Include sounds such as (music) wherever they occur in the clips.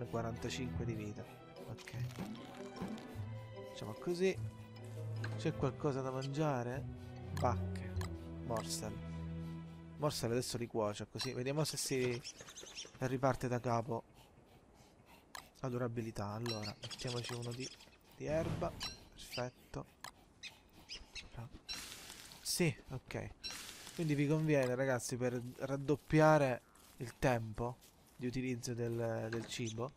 con 45 di vita. Ok. Facciamo così. C'è qualcosa da mangiare? Bacche. Morsel. Morsel adesso li cuoce così. Vediamo se si riparte da capo la durabilità. Allora, mettiamoci uno di, di erba. Perfetto. Sì, ok. Quindi vi conviene, ragazzi, per raddoppiare il tempo di utilizzo del, del cibo,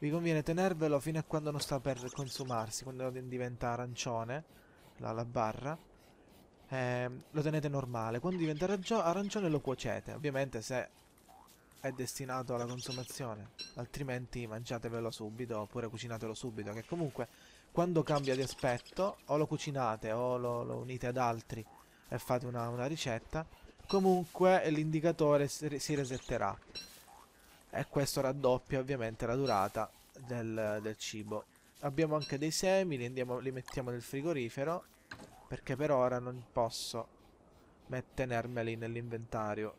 vi conviene tenervelo fino a quando non sta per consumarsi, quando diventa arancione, la, la barra, eh, lo tenete normale. Quando diventa arancione lo cuocete. Ovviamente se è destinato alla consumazione, altrimenti mangiatevelo subito oppure cucinatelo subito, che comunque quando cambia di aspetto o lo cucinate o lo, lo unite ad altri e fate una, una ricetta, comunque l'indicatore si resetterà e questo raddoppia ovviamente la durata del, del cibo. Abbiamo anche dei semi, li, andiamo, li mettiamo nel frigorifero perché per ora non posso tenermeli nell'inventario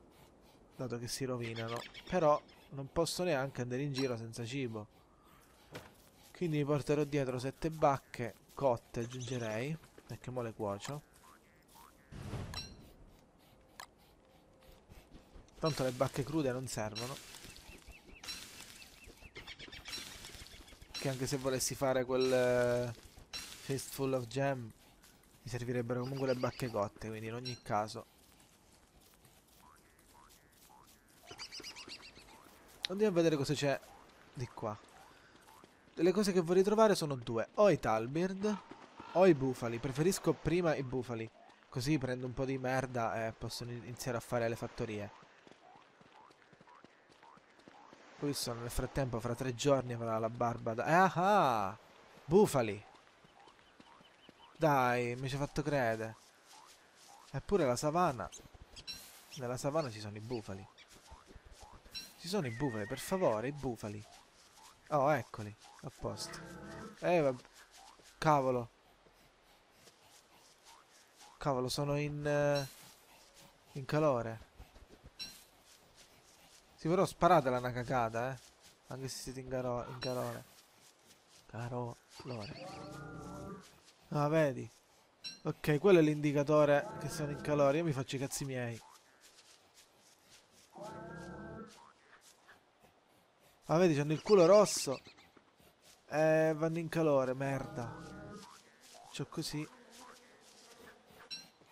dato che si rovinano. Però non posso neanche andare in giro senza cibo. Quindi mi porterò dietro sette bacche cotte aggiungerei perché mo le cuocio. Tanto le bacche crude non servono che anche se volessi fare quel uh, Fistful of Gem mi servirebbero comunque le bacche cotte quindi in ogni caso. Andiamo a vedere cosa c'è di qua. Le cose che vorrei trovare sono due. O i talbird o i bufali. Preferisco prima i bufali così prendo un po' di merda e posso iniziare a fare le fattorie sono nel frattempo fra tre giorni avrà la barba da... Ah ah! Bufali! Dai, mi ci ha fatto credere. Eppure la savana... Nella savana ci sono i bufali. Ci sono i bufali, per favore, i bufali. Oh, eccoli. A posto. Eh, vabbè. Cavolo. Cavolo, sono in... Uh, in calore. Sì, però sparatela una cagata, eh. Anche se siete in, caro in calore. Carolore. Ah, vedi. Ok, quello è l'indicatore che sono in calore. Io mi faccio i cazzi miei. Ah, vedi, hanno il culo rosso. Eh, vanno in calore, merda. Faccio così.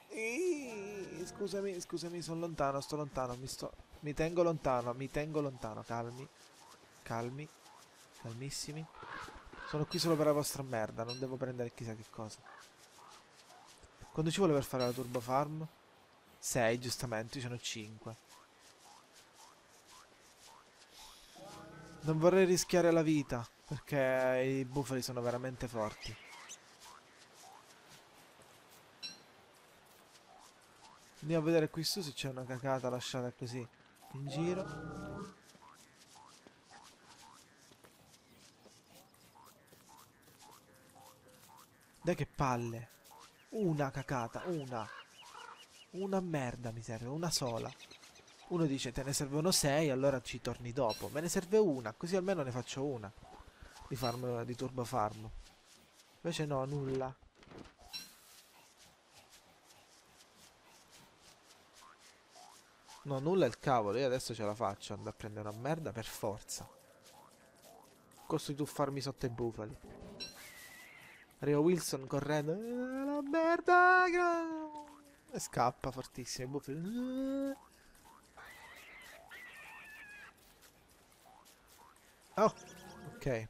Iii, scusami, scusami, sono lontano, sto lontano, mi sto... Mi tengo lontano, mi tengo lontano. Calmi. Calmi. Calmissimi. Sono qui solo per la vostra merda, non devo prendere chissà che cosa. Quando ci vuole per fare la turbo farm? 6, giustamente, ce n'ho 5. Non vorrei rischiare la vita, perché i bufali sono veramente forti. Andiamo a vedere qui su se c'è una cacata lasciata così in giro. Dai che palle. Una cacata una. Una merda mi serve una sola. Uno dice te ne servono sei allora ci torni dopo. Me ne serve una così almeno ne faccio una. Di farm di turbo farm invece no nulla No, nulla è il cavolo, io adesso ce la faccio, andare a prendere una merda per forza. Costo di tuffarmi sotto i bufali. Arriva Wilson correndo. Eh, la merda! E scappa fortissimo, i bufali. Oh, ok.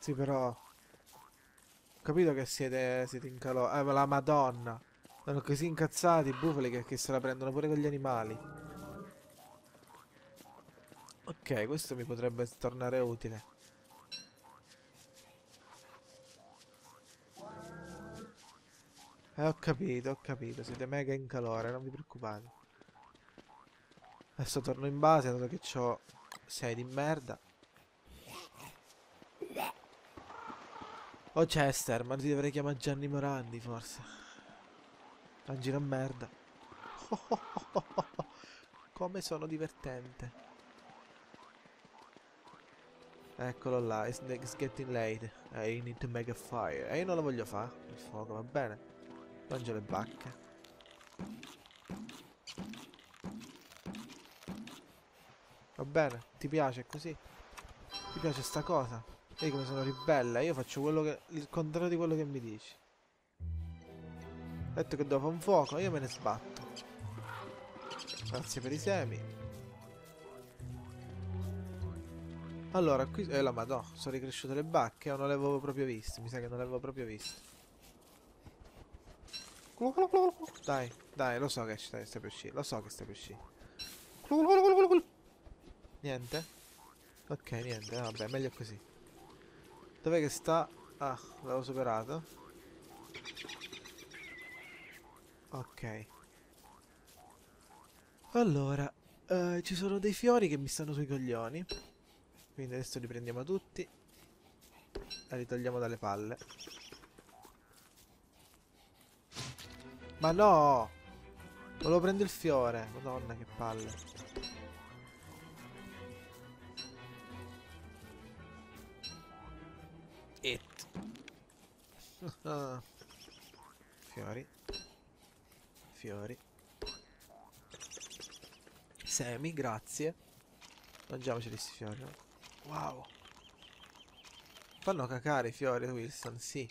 Sì, però... Ho capito che siete, siete in calore. Eh, la madonna. Sono così incazzati i bufali che, che se la prendono pure con gli animali. Ok, questo mi potrebbe tornare utile. Eh, ho capito, ho capito. Siete mega in calore, non vi preoccupate. Adesso torno in base, dato che ho 6 di merda. Oh Chester, ma ti dovrei chiamare Gianni Morandi, forse. Mangi una merda. (laughs) Come sono divertente. Eccolo là, it's, getting late. I need to make a fire. E io non lo voglio fare, il fuoco, va bene. Mangio le bacche. Va bene, ti piace così? Ti piace sta cosa? Vedi come sono ribelle? Io faccio quello che... il contrario di quello che mi dici. Detto che dopo un fuoco, io me ne sbatto. Grazie per i semi. Allora, qui... Eh, la madò, sono ricresciute le bacche non le avevo proprio viste? Mi sa che non le avevo proprio viste. Dai, dai, lo so che stai, stai per uscire, lo so che stai per uscire. Niente? Ok, niente, vabbè, meglio così. Dov'è che sta? Ah, l'avevo superato. Ok. Allora, eh, ci sono dei fiori che mi stanno sui coglioni. Quindi adesso li prendiamo tutti e li togliamo dalle palle. Ma no! Volevo prendere il fiore. Madonna che palle. It. (laughs) Fiori. Fiori. Semi, grazie. Mangiamoci questi fiori. Wow. Fanno cacare i fiori, Wilson, sì.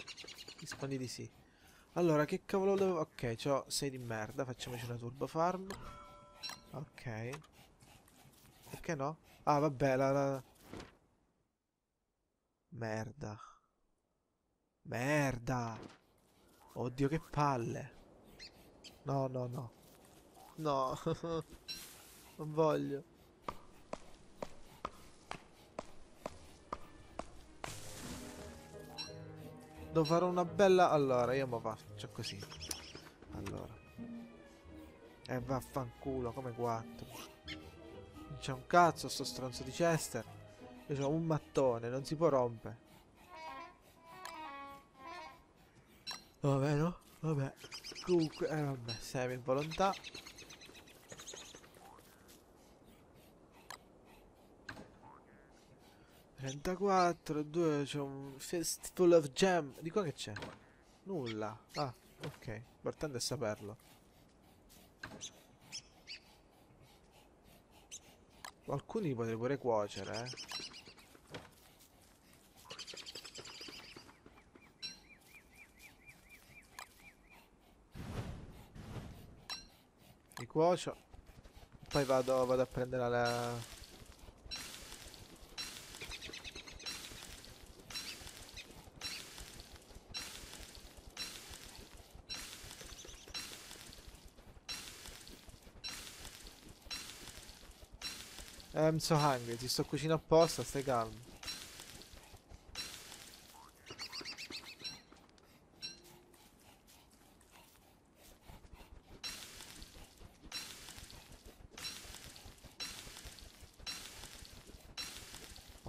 Rispondi di sì. Allora, che cavolo devo... Ok, c'ho 6 di merda, facciamoci una turbo farm. Ok. Perché no? Ah, vabbè, la... la... Merda. Merda. Oddio, che palle. No, no, no. No. (laughs) non voglio. Devo fare una bella... Allora, io mi faccio così. Allora. E eh, vaffanculo, come quattro. Non c'è un cazzo sto stronzo di Chester. Io ho un mattone, non si può rompere. Vabbè, no? Vabbè. Comunque, eh vabbè, semi in volontà. 34, 2, c'è un Festival of Jam. Di qua che c'è? Nulla. Ah, ok. Importante è saperlo. Alcuni li potrei pure cuocere, eh. Cuocio. Poi vado, vado a prendere la... I'm so hungry, ti sto cucinando apposta, stai calmo.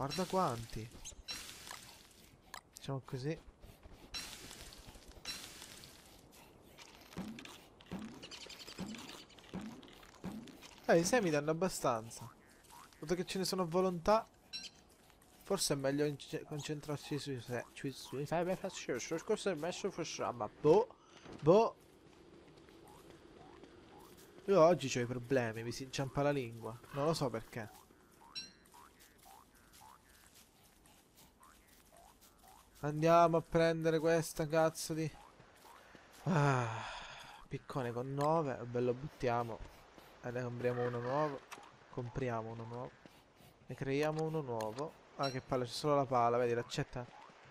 Guarda quanti. Facciamo così. Eh, i semi danno abbastanza. Dato che ce ne sono a volontà, forse è meglio concentrarsi sui se. Sui Scorso è messo facciamo. Boh. Boh. Io oggi ho i problemi, mi si inciampa la lingua. Non lo so perché. Andiamo a prendere questa cazzo di... Ah, piccone con 9, bello buttiamo. E ne compriamo uno nuovo. Compriamo uno nuovo. Ne creiamo uno nuovo. Ah, che palle, c'è solo la pala, vedi, l'accetta.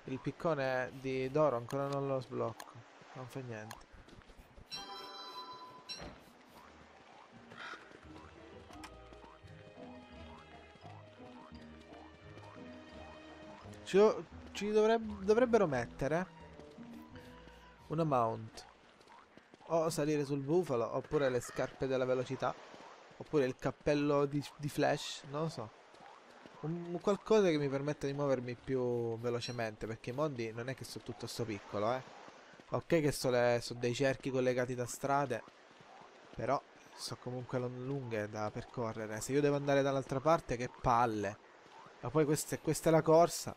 Il piccone di d'oro ancora non lo sblocco. Non fa niente. Ci, ci dovrebbe, dovrebbero mettere una mount. O salire sul bufalo, oppure le scarpe della velocità. Oppure il cappello di, di Flash, non lo so. Un, qualcosa che mi permetta di muovermi più velocemente, perché i mondi non è che sono tutto sto piccolo, eh. Ok che sono so dei cerchi collegati da strade, però sono comunque lunghe da percorrere. Se io devo andare dall'altra parte, che palle. Ma poi questa, questa è la corsa.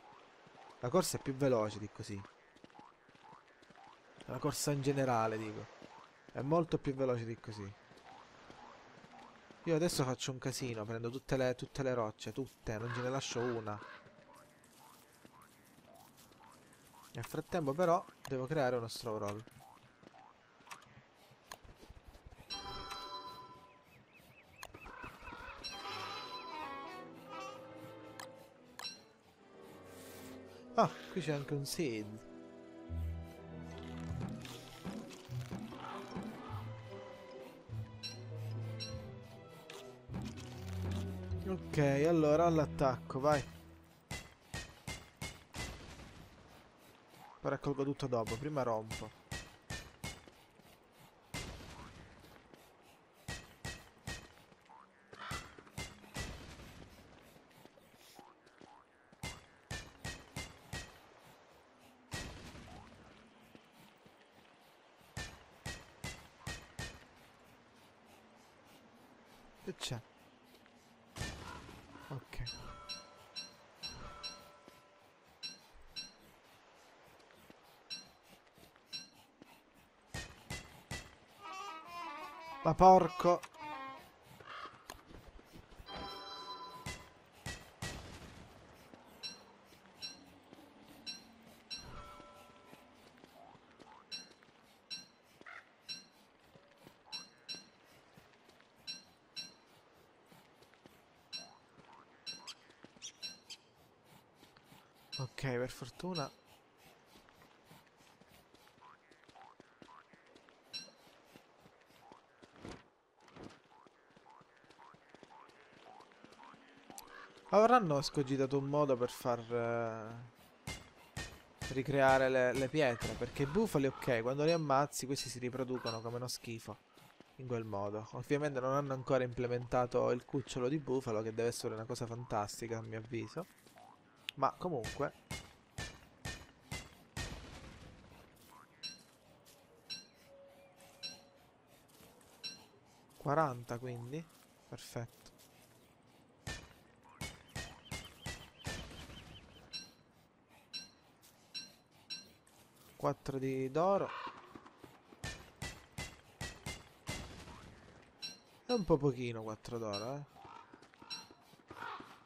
La corsa è più veloce di così. La corsa in generale, dico. È molto più veloce di così. Io adesso faccio un casino, prendo tutte le, tutte le rocce, tutte, non ce ne lascio una. Nel frattempo però devo creare uno straw roll. Ah, qui c'è anche un seed. Ok, allora all'attacco, vai. Raccolgo tutto dopo, prima rompo. Che c'è? Ok. Ma porco. Ok, per fortuna. Avranno scogitato un modo per far eh, ricreare le, le pietre. Perché i bufali, ok, quando li ammazzi questi si riproducono come uno schifo. In quel modo. Ovviamente non hanno ancora implementato il cucciolo di bufalo, che deve essere una cosa fantastica a mio avviso. Ma comunque... Quaranta quindi? Perfetto. 4 di d'oro. È un po' pochino 4 d'oro, eh.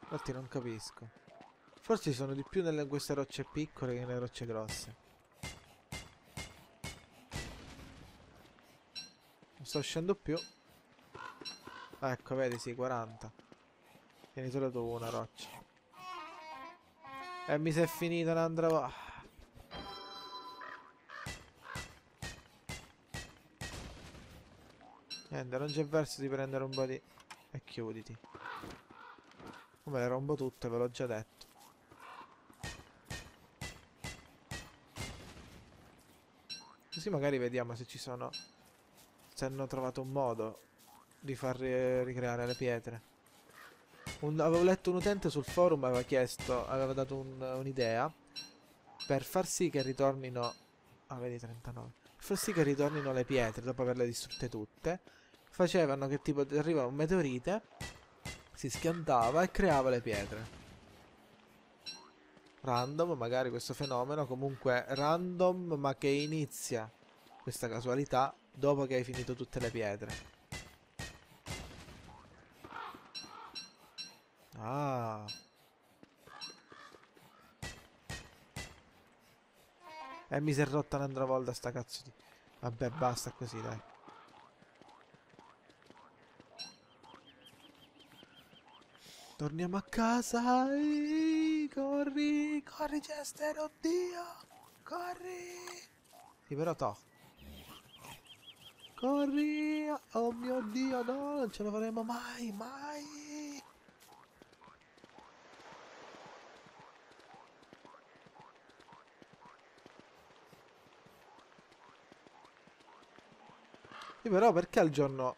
Infatti non capisco. Forse sono di più nelle queste rocce piccole che nelle rocce grosse. Non sto scendendo più. Ecco, vedi, sì, 40. Tieni solo tu una roccia. E eh, mi si è finita un'altra volta. Niente, non c'è verso di prendere un po' di... E chiuditi. Come le rombo tutte, ve l'ho già detto. Così magari vediamo se ci sono... Se hanno trovato un modo di far ricreare le pietre. Un, avevo letto un utente sul forum aveva chiesto, aveva dato un'idea un per far sì che ritornino... Ah, vedi 39. Per far sì che ritornino le pietre dopo averle distrutte tutte facevano che tipo arrivava un meteorite, si schiantava e creava le pietre. Random, magari questo fenomeno, comunque random ma che inizia questa casualità dopo che hai finito tutte le pietre. Ah. E mi si è rotta un'altra volta sta cazzo di... Vabbè, basta così, dai. Torniamo a casa. Ehi, corri, corri Chester, oddio. Corri. Sì, però to. Corri. Oh mio Dio, no, non ce la faremo mai, mai. Sì, però perché al giorno...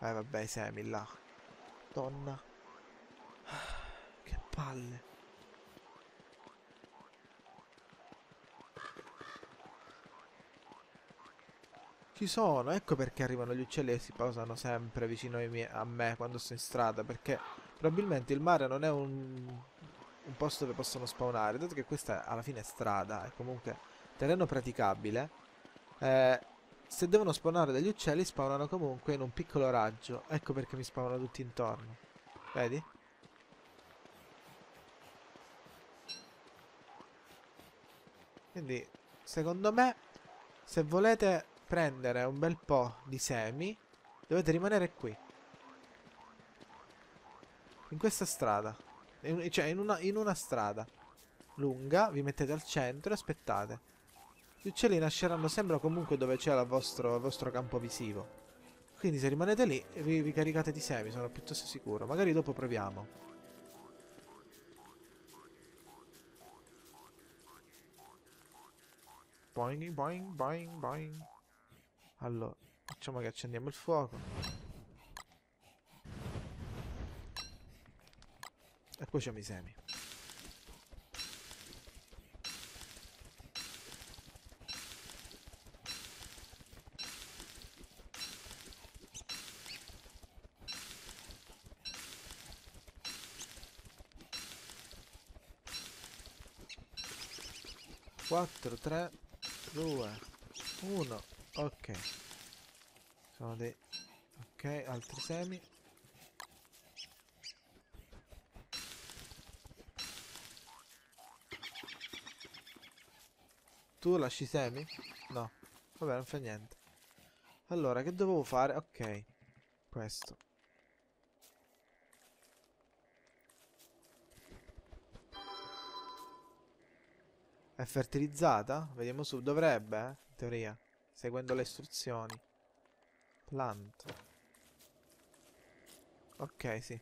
Eh vabbè, semi là. Donna (sighs) palle. Ci sono, ecco perché arrivano gli uccelli e si posano sempre vicino a me quando sto in strada, perché probabilmente il mare non è un un posto dove possono spawnare, dato che questa alla fine è strada, è comunque terreno praticabile, eh, se devono spawnare degli uccelli spawnano comunque in un piccolo raggio. Ecco perché mi spawnano tutti intorno. Vedi? Quindi, secondo me, se volete prendere un bel po' di semi, dovete rimanere qui. In questa strada. In, cioè, in una, in una strada lunga, vi mettete al centro e aspettate. Gli uccelli nasceranno sempre comunque dove c'è il vostro, il vostro campo visivo. Quindi se rimanete lì, vi, vi caricate di semi, sono piuttosto sicuro. Magari dopo proviamo. Boing, boing, boing, boing. Allora, facciamo che accendiamo il fuoco. E poi c'è i semi. Quattro, tre, 2 1 ok sono dei ok altri semi tu lasci semi? no vabbè non fa niente allora che dovevo fare? ok questo È fertilizzata? Vediamo su. Dovrebbe, eh? In teoria. Seguendo le istruzioni. Plant. Ok, sì.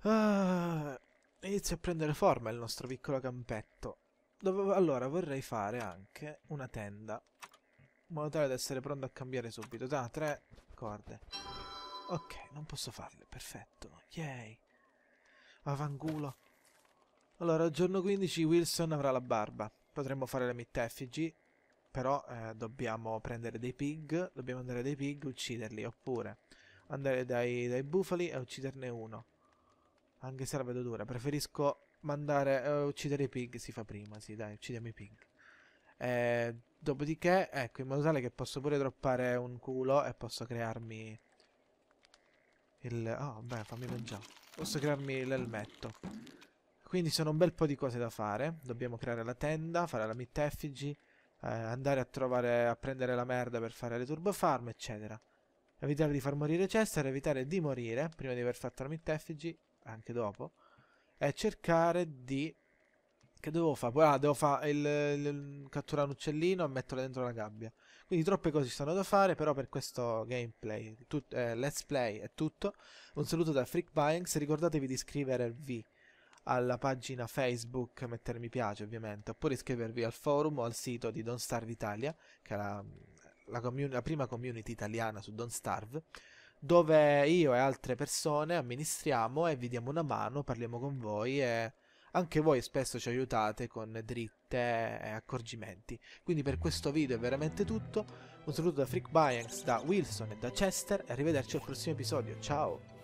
Ah, inizia a prendere forma il nostro piccolo campetto. Dove, allora, vorrei fare anche una tenda. In modo tale da essere pronto a cambiare subito. Da, tre corde. Ok, non posso farle. Perfetto. Yay. Avangulo. Allora, giorno 15 Wilson avrà la barba. Potremmo fare le mid effigy, però eh, dobbiamo prendere dei pig, dobbiamo andare dai pig e ucciderli, oppure andare dai, dai, bufali e ucciderne uno. Anche se la vedo dura, preferisco mandare uh, uccidere i pig, si fa prima, sì dai, uccidiamo i pig. Eh, dopodiché, ecco, in modo tale che posso pure droppare un culo e posso crearmi il... Oh, beh, fammi mangiare. Posso crearmi l'elmetto. Quindi sono un bel po' di cose da fare. Dobbiamo creare la tenda, fare la meat effigy, eh, andare a trovare, a prendere la merda per fare le turbo farm, eccetera. Evitare di far morire Chester, evitare di morire prima di aver fatto la meat effigy, anche dopo. E cercare di... Che devo fare? Ah, devo fare il, il, catturare un uccellino e metterlo dentro la gabbia. Quindi troppe cose ci sono da fare, però per questo gameplay, tut, eh, let's play è tutto. Un saluto da Freak Buyings, ricordatevi di iscrivervi alla pagina Facebook, mettere mi piace ovviamente, oppure iscrivervi al forum o al sito di Don't Starve Italia, che è la, la, la prima community italiana su Don't Starve, dove io e altre persone amministriamo e vi diamo una mano, parliamo con voi e anche voi spesso ci aiutate con dritte e accorgimenti. Quindi per questo video è veramente tutto. Un saluto da Freak Buyings, da Wilson e da Chester e arrivederci al prossimo episodio. Ciao!